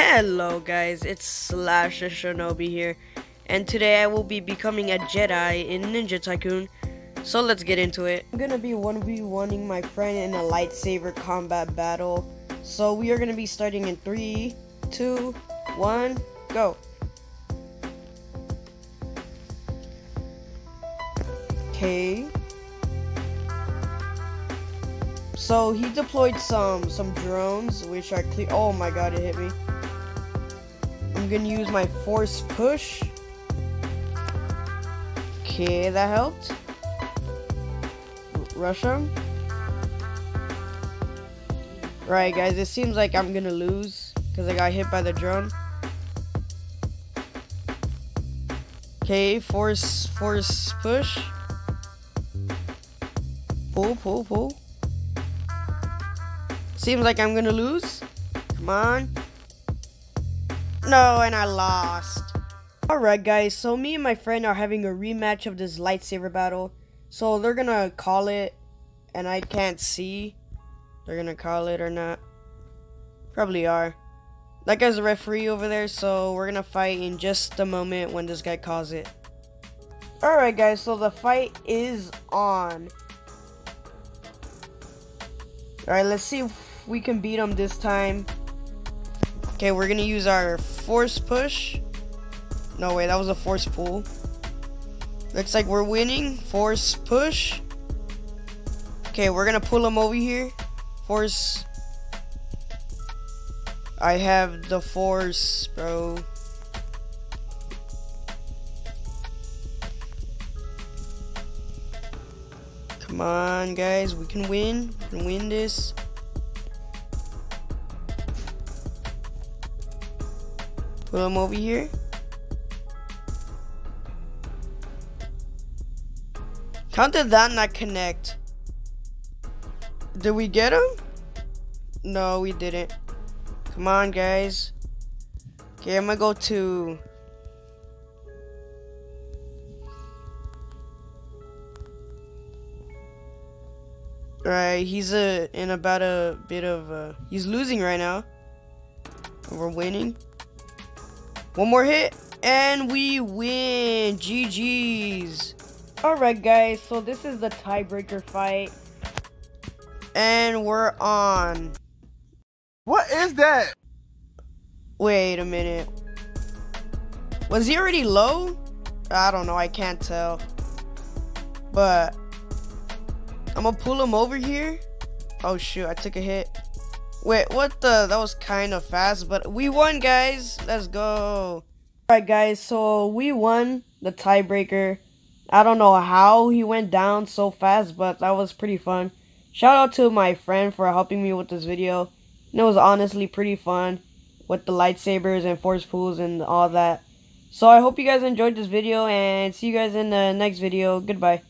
Hello guys, it's Slash Shinobi here, and today I will be becoming a Jedi in Ninja Tycoon, so let's get into it. I'm gonna be 1v1ing my friend in a lightsaber combat battle, so we are gonna be starting in 3, 2, 1, go! Okay. So he deployed some some drones, which are clear. Oh my god, it hit me. I'm gonna use my force push. Okay, that helped. Rush him. Right, guys, it seems like I'm gonna lose because I got hit by the drone. Okay, force force push. Pull, pull, pull. Seems like I'm gonna lose. Come on. No, and I lost. Alright guys, so me and my friend are having a rematch of this lightsaber battle. So they're gonna call it, and I can't see. They're gonna call it or not. Probably are. That guy's a referee over there, so we're gonna fight in just a moment when this guy calls it. Alright guys, so the fight is on. Alright, let's see if we can beat him this time. Okay, we're gonna use our force push. No, way, that was a force pull. Looks like we're winning. Force push. Okay, we're gonna pull him over here. Force. I have the force, bro. Come on, guys. We can win. We can win this. Put him over here. How did that not connect? Did we get him? No, we didn't. Come on, guys. Okay, I'm gonna go to Right, he's a, in about a bit of a, he's losing right now. We're winning. One more hit, and we win. GG's. Alright, guys, so this is the tiebreaker fight. And we're on. What is that? Wait a minute. Was he already low? I don't know, I can't tell. But I'm gonna pull him over here. Oh shoot, I took a hit. Wait, what the? That was kind of fast, but we won, guys. Let's go. Alright, guys, so we won the tiebreaker. I don't know how he went down so fast, but that was pretty fun. Shout out to my friend for helping me with this video. It was honestly pretty fun with the lightsabers and force pulls and all that. So I hope you guys enjoyed this video and see you guys in the next video. Goodbye.